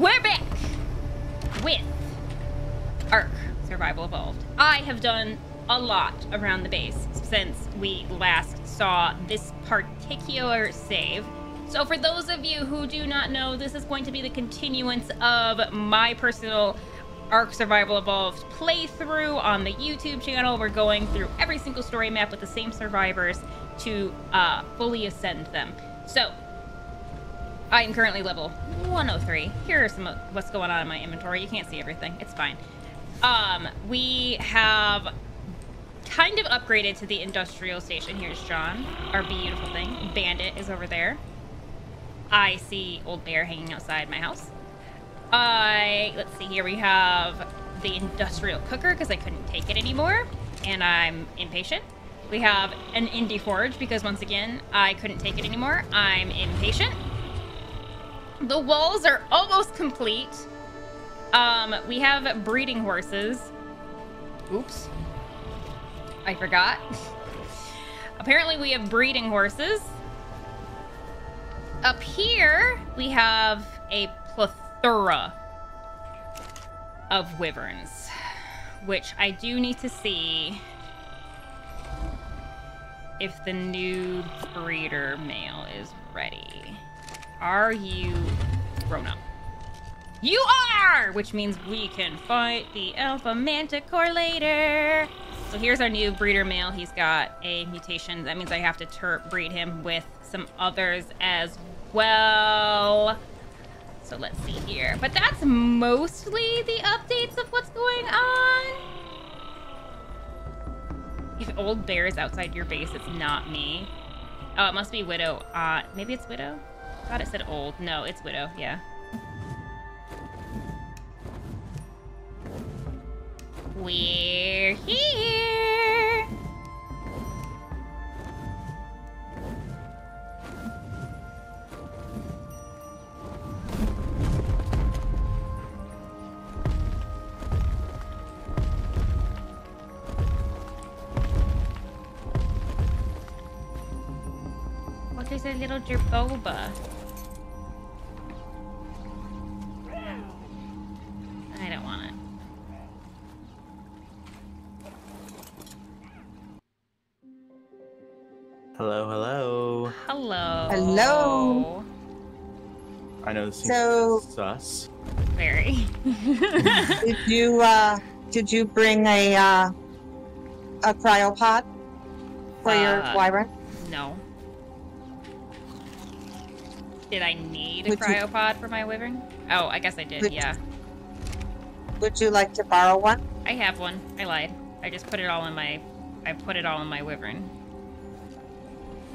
we're back with Ark Survival Evolved. I have done a lot around the base since we last saw this particular save. So for those of you who do not know, this is going to be the continuance of my personal Ark Survival Evolved playthrough on the YouTube channel. We're going through every single story map with the same survivors to uh, fully ascend them. So, I am currently level 103. Here are some what's going on in my inventory. You can't see everything. It's fine. Um, we have kind of upgraded to the industrial station. Here's John, our beautiful thing. Bandit is over there. I see Old Bear hanging outside my house. I, let's see here, we have the industrial cooker because I couldn't take it anymore and I'm impatient. We have an indie forge because once again, I couldn't take it anymore. I'm impatient. The walls are almost complete. Um, we have breeding horses. Oops. I forgot. Apparently we have breeding horses. Up here, we have a plethora of wyverns, which I do need to see if the new breeder male is ready. Are you grown up? You are! Which means we can fight the Alpha Manticore later. So here's our new breeder male. He's got a mutation. That means I have to breed him with some others as well. So let's see here. But that's mostly the updates of what's going on. If old bear is outside your base, it's not me. Oh, it must be Widow. Uh, maybe it's Widow? Thought it said old. No, it's Widow, yeah. We're here! there's a little Jerboa. Hello, hello. Hello. Hello. I know this seems So- sus. Very. Did you uh did you bring a uh a cryopod for your Uh, wyvern? no. Did I need a Would you- cryopod for my wyvern? Oh, I guess I did, Would- yeah. Would you like to borrow one? I have one. I lied. I just put it all in my... I put it all in my wyvern.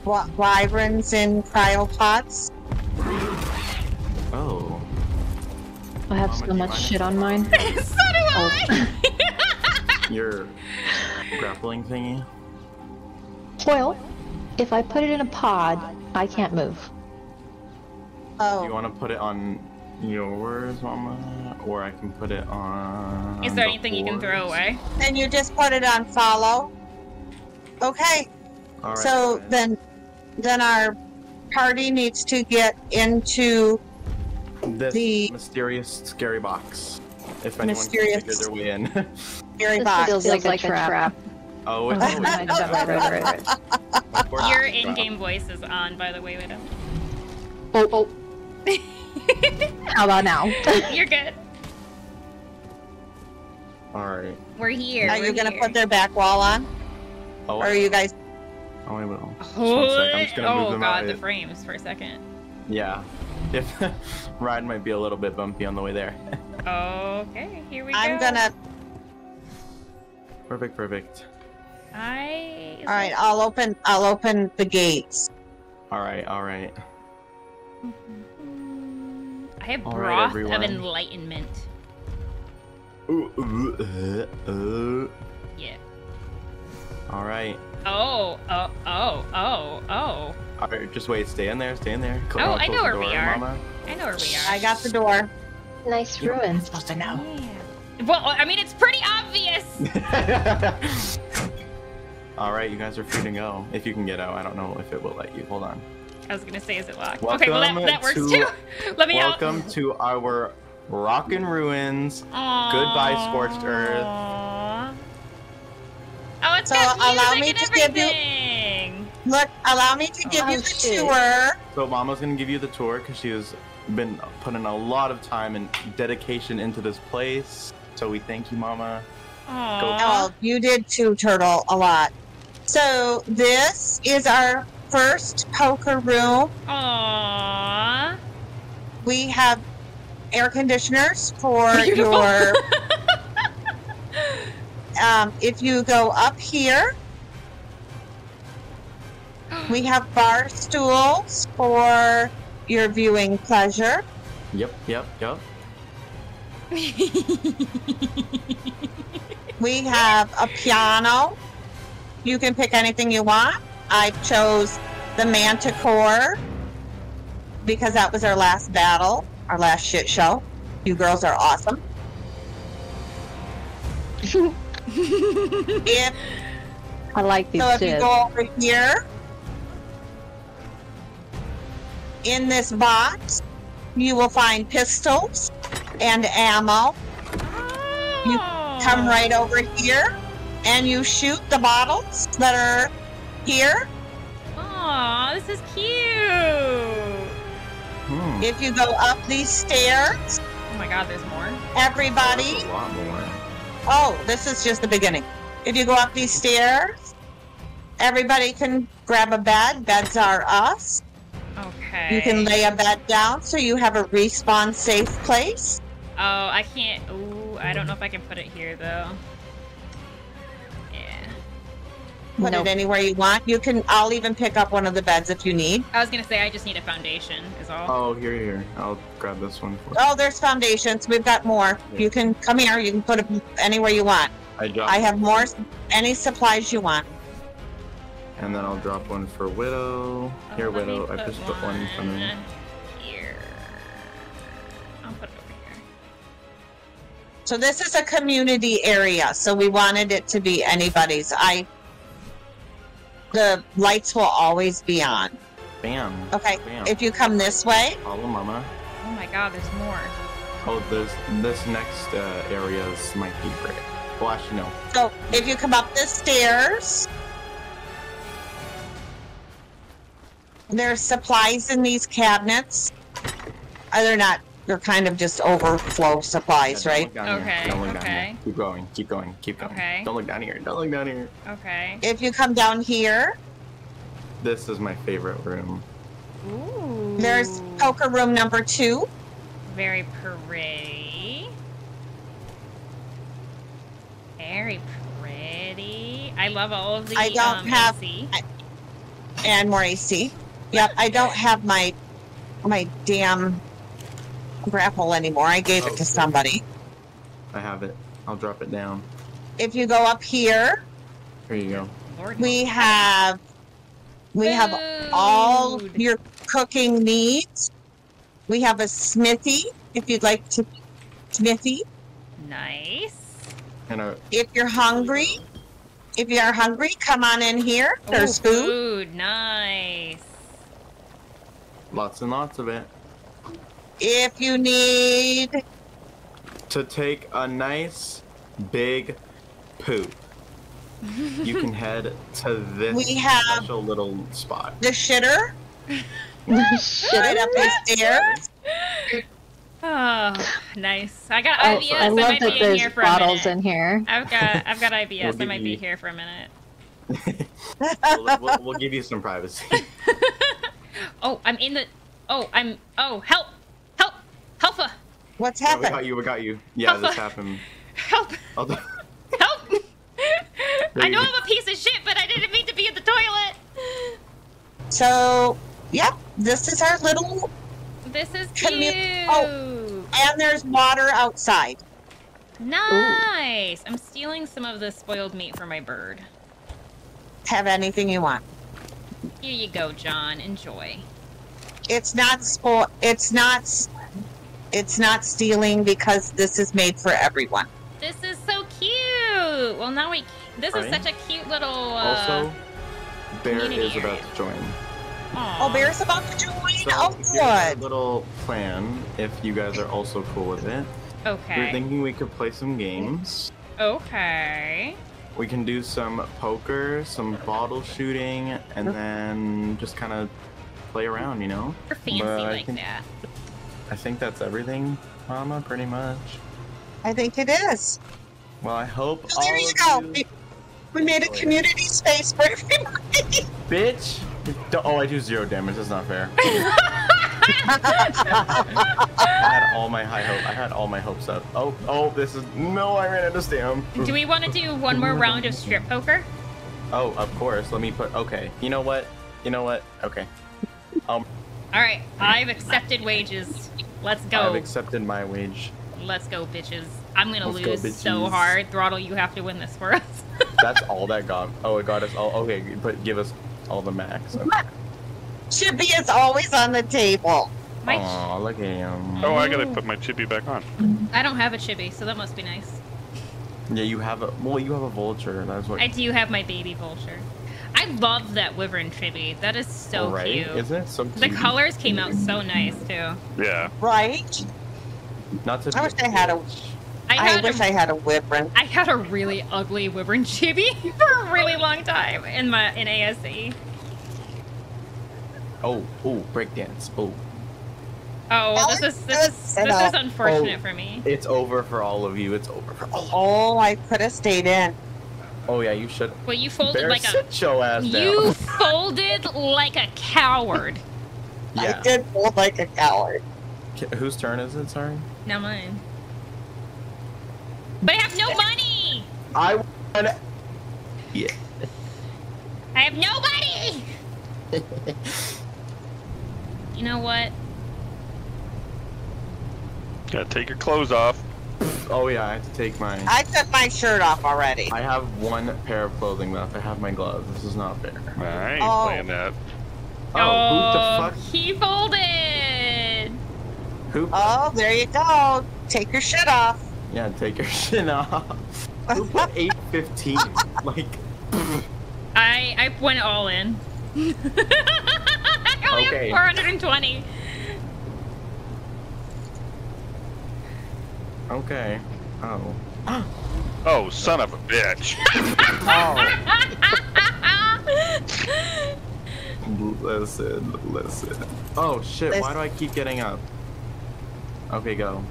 Wy- Wyverns in cryopods? Oh. I have Mama, so much shit on mine. so do I! Oh. Your grappling thingy? Well, if I put it in a pod, I can't move. Oh. Do you Oh, want to put it on yours, Mama? Or I can put it on. Is there the anything you can throw away? and you just put it on follow. Okay, All right, so guys. then then our party needs to get into This the- mysterious scary box. If anyone Mysterious- can figure their way in. Gary This box. feels like, a trap. oh, Oh, it's never always mind. right, right, right, right. Your it's a trap. in-game voice is on, by the way, Widow. Oh, oh. How about now? You're good. All right. We're here. Are we're you gonna put their back wall on? Oh, Or are you guys Oh, I will. Just Oh, one sec, I'm just gonna move oh them god, out. the frames for a second. Yeah. If ride might be a little bit bumpy on the way there. Okay, here we go. I'm gonna perfect, perfect. I. all right, I'll open I'll open the gates. All right, all right. I have All right, broth of enlightenment. Ooh, ooh, uh, uh. Yeah. All right. Oh, oh, oh, oh, oh. All right, just wait. Stay in there. Stay in there. Oh, I know close the where we are. Mama. I know where we are. I got the door. nice ruin. supposed to know. Yeah. Well, I mean, it's pretty obvious. All right, you guys are free to go. If you can get out, I don't know if it will let you. Hold on. I was gonna say, is it locked? okay, well that, Welcome that works to- too. Let me Welcome out. to our Rockin' Ruins. Goodbye, Scorched Earth. Aww. Oh, it's So, got music allow me and to give you- everything. Look, allow me to give Oh, you the shit. tour. So Mama's gonna give you the tour because she has been putting a lot of time and dedication into this place. So we thank you, Mama. Aww. Oh, you did too, Turtle, a lot. So this is our first poker room. Aww. We have air conditioners for Beautiful. your. Um, if you go up here, we have bar stools for your viewing pleasure. Yep, yep, yep. We have a piano. You can pick anything you want. I chose the Manticore because that was our last battle, our last shit show. You girls are awesome. If I like these so, if you go over here in this box, you will find pistols and ammo. You come right over here and you shoot the bottles that are here. Aw, this is cute. Hmm. If you go up these stairs, Oh my god, there's more. everybody. That's a lot more. Oh, this is just the beginning. If you go up these stairs, everybody can grab a bed. Beds are us. Okay. You can lay a bed down so you have a respawn safe place. Oh, I can't. Ooh, I don't know if I can put it here though. Put Nope. it anywhere you want. You can. I'll even pick up one of the beds if you need. I was gonna say I just need a foundation. Is all. Oh, here, here. I'll grab this one for Oh, there's foundations. We've got more. You can come here. You can put it anywhere you want. I dropped, I have more. Any supplies you want. and then I'll drop one for Widow. Oh, Here, Widow. I just put one in front of me. Here. I'll put it over here. So this is a community area, so we wanted it to be anybody's. I. The lights will always be on. Bam. Okay. Bam. If you come this way, Follow Mama. Oh my god, there's more. Oh, there's this next uh, area is my favorite. Well, actually, no. so if you come up the stairs, there's supplies in these cabinets. Are they're not. They're kind of just overflow supplies, Yeah, right? Don't look down Okay, here. Don't look down okay. Keep going. Keep going. Keep going. Okay. Don't look down here. Don't look down here. Okay. If you come down here, This is my favorite room. Ooh. there's poker room number two. Very pretty. Very pretty. I love all of the I don't um, have- AC. and more AC. Yep, I don't have my my damn grapple anymore. I gave it Oh, to okay. somebody. I have it. I'll drop it down. If you go up here, Here you go. Lord we help. have we have all your cooking needs. We have a smithy if you'd like to smithy. nice. And a If you're hungry, if you are hungry, come on in here. There's Ooh, food. Food, nice. lots and lots of it. If you need To take a nice big poop, you can head to this We have- special little spot. the shitter Shit. right up the stairs. Oh, nice. I got Oh, IBS. I I, love might that be in there's here for a bottles minute. in here. I've got I've got IBS. We'll I give might be here for a minute. we'll, we'll, we'll give you some privacy. Oh, I'm in the. Oh, I'm. Oh, help! Help! Helpa! What's Yeah, we got you. We got you. Yeah, this Alpha. happened. Help! I'll Help! I know I'm a piece of shit, but I didn't mean to be in the toilet. So, yep, this is our little, This is Commu- cute. oh. and there's water outside. Nice. I'm stealing some of the spoiled meat for my bird. Have anything you want. Here you go, John. Enjoy. It's not spo- It's not. S- It's not stealing because this is made for everyone. This is so cute. Well, now we. This is such a cute little. Uh, also, Bear community is about to join. Oh, Bear's about to join. So oh, good. little plan. If you guys are also cool with it, Okay. we're thinking we could play some games. Okay. We can do some poker, some bottle shooting, and then just kind of play around, you know? You're fancy But I like think- that. I think that's everything, Mama, pretty much. I think it is. Well, I hope Well, there all you of go. you- We, we made a community space for everybody. Bitch! Oh, I do zero damage. That's not fair. I had all my high hope. I had all my hopes up. Oh, oh, this is no. I ran out of stam. Do we want to do one more round of strip poker? Oh, of course. Let me put. Okay. You know what? You know what? Okay. Um, All right. I've accepted wages. Let's go. I've accepted my wage. Let's go, bitches. I'm gonna Let's go, lose so hard. Throttle, you have to win this for us. That's all that got. Oh, it got us all. Okay, but give us all the max. Okay. Chippy is always on the table. My, Aw, look at him. Oh, I gotta put my chippy back on. I don't have a chibi, so that must be nice. Yeah, you have a. Well, you have a vulture. That's what. I do have my baby vulture. I love that wyvern chibi. That is so right? cute. Isn't it so cute? The colors came out so nice too. Yeah. Right? Not to. I wish I had a. I I had wish a, I had a wyvern. I had a really ugly wyvern chibi for a really long time in my in ASE. Oh, oh, breakdance. Oh, Oh, well, this is this is this is unfortunate Oh. for me. it's over for all of you. It's over for all. Oh, I could have stayed in. Oh yeah, you should. Well, you folded Bear, like a sit your ass down. you folded like a coward. yeah. I did fold like a coward. K- Whose turn is it? Sorry. Now mine. But I have no money. I won. Yeah. I have nobody. you know what? Gotta take your clothes off. Oh yeah, I have to take my. I took my shirt off already. I have one pair of clothing left. I have my gloves. This is not fair. I ain't Oh. playing that. Oh, he folded. who the fuck? he Who? Oh, there you go. Take your shit off. Yeah, take your shit off. Who put 815? like, I I went all in. I only Okay. have 420. Okay. Oh. Oh, son of a bitch. Listen, listen. Oh shit, why do I keep getting up? Okay, go.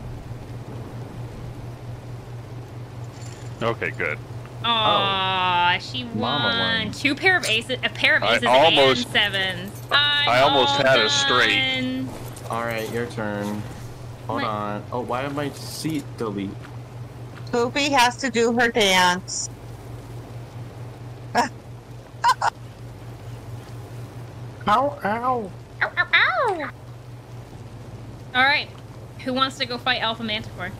Okay, good. Aw, oh. she won. Won. Two pair of aces, a pair of I aces almost- and sevens. I'm I almost all had a straight. Alright, your turn. Hold Wait. on. Oh, why did my seat delete? Poopy has to do her dance. Ow, ow. Ow, ow, ow. All right, who wants to go fight Alpha Manticore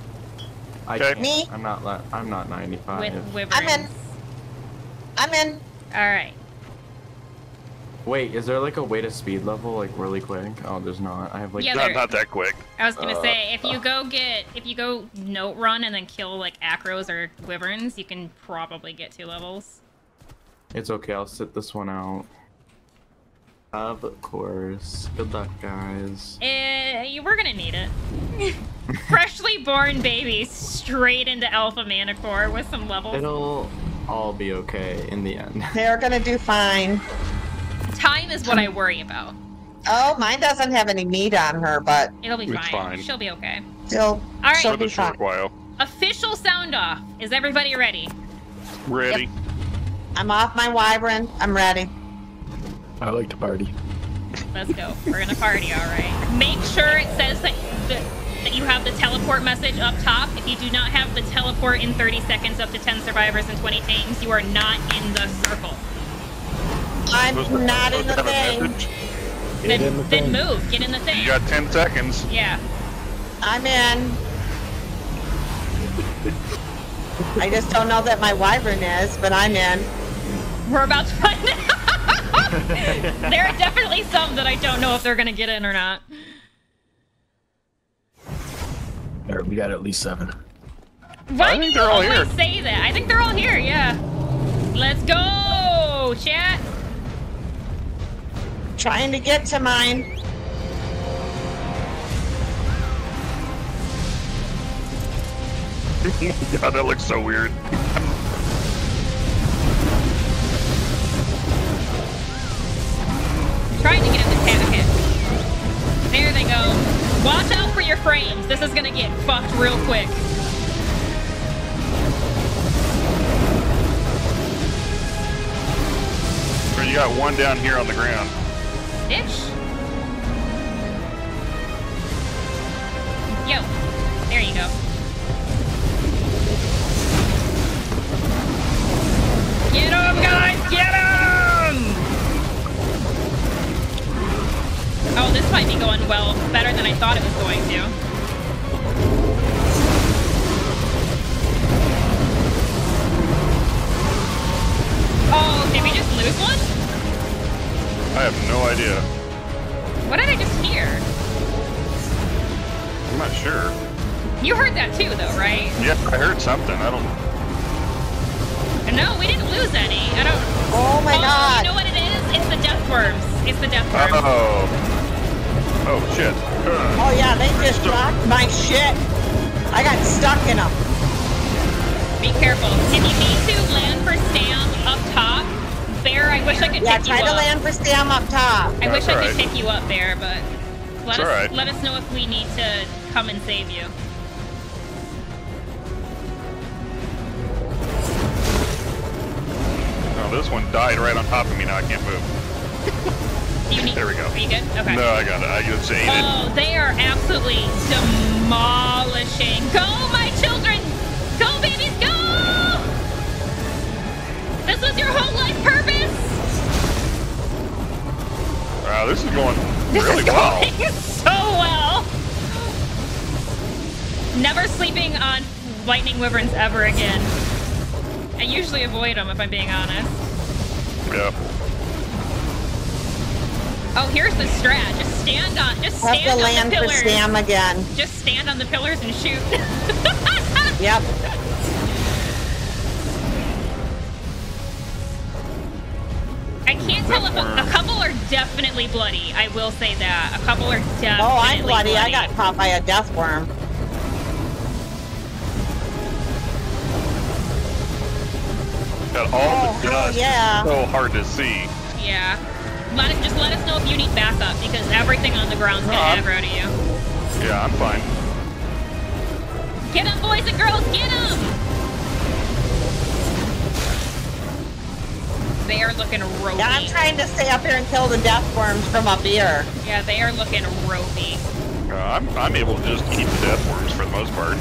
I Okay. can't. Me? I'm not. I'm not 95. with Wyverns? I'm in. I'm in. All right. Wait, is there like a way to speed level like really quick? Oh, there's not. I have like. Yeah, Not, not that quick. I was gonna Uh, say if you go get if you go note run and then kill like acros or wyverns, you can probably get two levels. It's okay. I'll sit this one out. Of course. Good luck, guys. Eh, we're gonna need it. Freshly born babies straight into Alpha Manticore with some levels. It'll all be okay in the end. They're gonna do fine. Time is what I worry about. Oh, mine doesn't have any meat on her, but It'll be fine. fine. She'll be okay. still, All right. she'll For be the short fine. while. Official sound off. Is everybody ready? Ready? I'm off my wyvern. I'm ready. I like to party. Let's go. We're gonna party, all right. Make sure it says that, that that you have the teleport message up top. If you do not have the teleport in 30 seconds, up to 10 survivors and 20 tames, you are not in the circle. I'm Supposed to- not in supposed the have a thing. message? Then, in the then thing. move. Get in the thing. You got 10 seconds. yeah. I'm in. I just don't know that my wyvern is, but I'm in. We're about to find out. there are definitely some that I don't know if they're gonna get in or not. All right, we got at least seven. Why I do think you they're all always here. say that? I think they're all here. Yeah. Let's go, chat. Trying to get to mine. God, that looks so weird. Trying to get him to tag. There they go. Watch out for your frames. This is gonna get fucked real quick. You got one down here on the ground. Bitch. Yo. There you go. Get him, guys! Get him! Oh, this might be going well. Better than I thought it was going to. Have no idea. What did I just hear? I'm not sure. You heard that too, though, right? Yeah, I heard something. I don't. No, we didn't lose any. I don't. Oh my oh, god. You know what it is? It's the death worms. It's the death worms. Oh. Oh shit. Ugh. Oh yeah, they just dropped my shit. I got stuck in them. Be careful. If you need to land I wish I could Yeah, pick try you to up. land for Stam up top. I wish That's I could right. pick you up there, but let It's us all right. let us know if we need to come and save you. Oh, this one died right on top of me. Now I can't move. Do you need? There we go. Are you good? Okay. No, I got it. I just ate it. Oh, they are absolutely demolishing. Go, my children! Go, babies, go! This was your whole life purpose! Wow, this is going This really is well. going so well! Never sleeping on lightning wyverns ever again. I usually avoid them if I'm being honest. Yeah. Oh, here's the strat. Just stand on, just stand Have to on land the for pillars. Stam again. Just stand on the pillars and shoot. Yep. I can't tell if a, a couple are definitely bloody. I will say that. A couple are definitely Oh, I'm bloody. I got caught by a death worm. Got all Oh, the dust. yeah. So hard to see. Yeah. Let it, just let us know if you need backup because everything on the ground's gonna No, I'm- aggro to you. Yeah, I'm fine. Get them, boys and girls, get them! Are looking ropey. Yeah, I'm trying to stay up here and kill the death worms from up here. Yeah, they are looking ropey. Uh, I'm I'm able to just eat the death worms for the most part.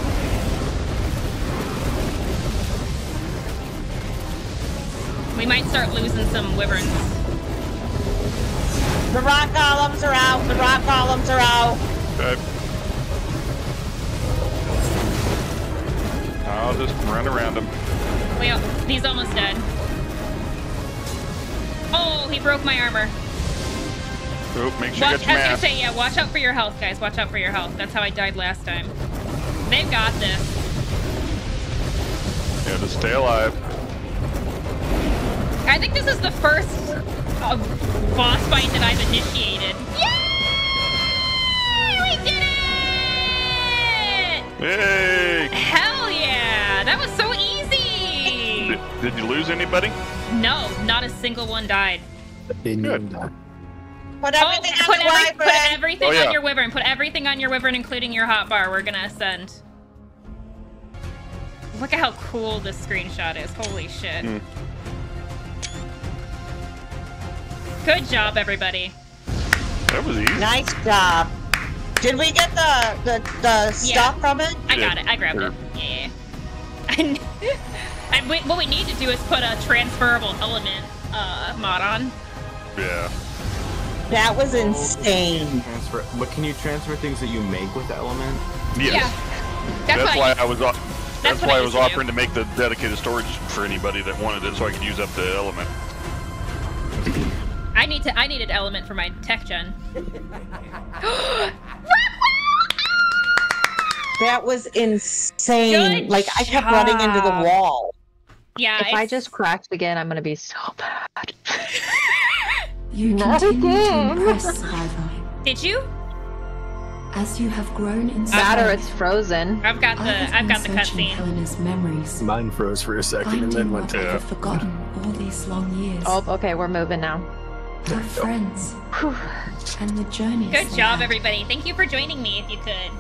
We might start losing some wyverns. The rock golems are out. The rock golems are out. Okay. I'll just run around them. Well, he's almost dead. He broke my armor. Oh, make sure you Watch, get your I was gonna say, yeah, watch out for your health, guys. Watch out for your health. That's how I died last time. They've got this. Yeah, just stay alive. I think this is the first uh, boss fight that I've initiated. Yay! We did it! Hey! Hell yeah! That was so easy! Did, did you lose anybody? No, not a single one died. They Good. named that. Put Oh, everything put, on the every, put everything Oh, yeah. on your wyvern. Put everything on your wyvern, including your hot bar. We're gonna ascend. Look at how cool this screenshot is. Holy shit. Hmm. Good job, everybody. That was easy. Nice job. Did we get the the, the stuff from it? I got it. I grabbed Sure. it. Yeah. And, and we, what we need to do is put a transferable element uh, mod on. Yeah. That was insane. Transfer, but can you transfer things that you make with the element? Yes. Yeah. That's, That's, why. why I was. off- That's, why I I was used to do. offering to make the dedicated storage for anybody that wanted it, so I could use up the element. I need to. I needed element for my tech gen. That was insane. Good like I kept running into the wall. Yeah. If I just cracked again, I'm gonna be so bad. You Not continue to again. impress, Survivor. Did you? As you have grown in That or strength, it's frozen. I've got the I've got the searching cutscene. Helena's memories, Mine froze for a second and then went to. I have forgotten all these long years. Oh, okay, we're moving now. Her friends and the journey. Good job, had. everybody. Thank you for joining me. If you could.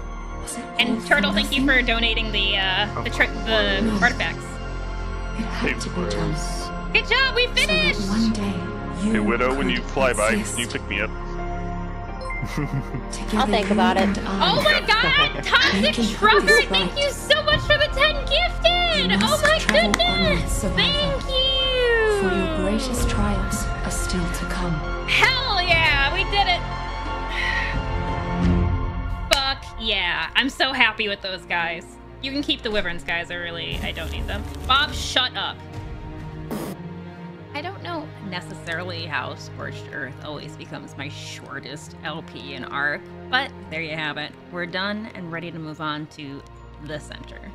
Was it all And Turtle, thank you for donating the uh, the tri- the No. artifacts. It had to be done. Good job, we So finished. that one day you Hey, Widow, when you fly by, exist. can you pick me up? I'll think about it. Oh my God, Toxic Making Trucker! Thank you so much for the ten gifted. You Oh must my travel goodness! onwards, Survivor. Thank you. For your greatest trials are still to come. Hell yeah, we did it. Fuck yeah. I'm so happy with those guys. You can keep the Wyverns, guys. I really, I don't need them. Bob, shut up. Necessarily how Scorched Earth always becomes my shortest LP in Ark, but there you have it. We're done and ready to move on to the center.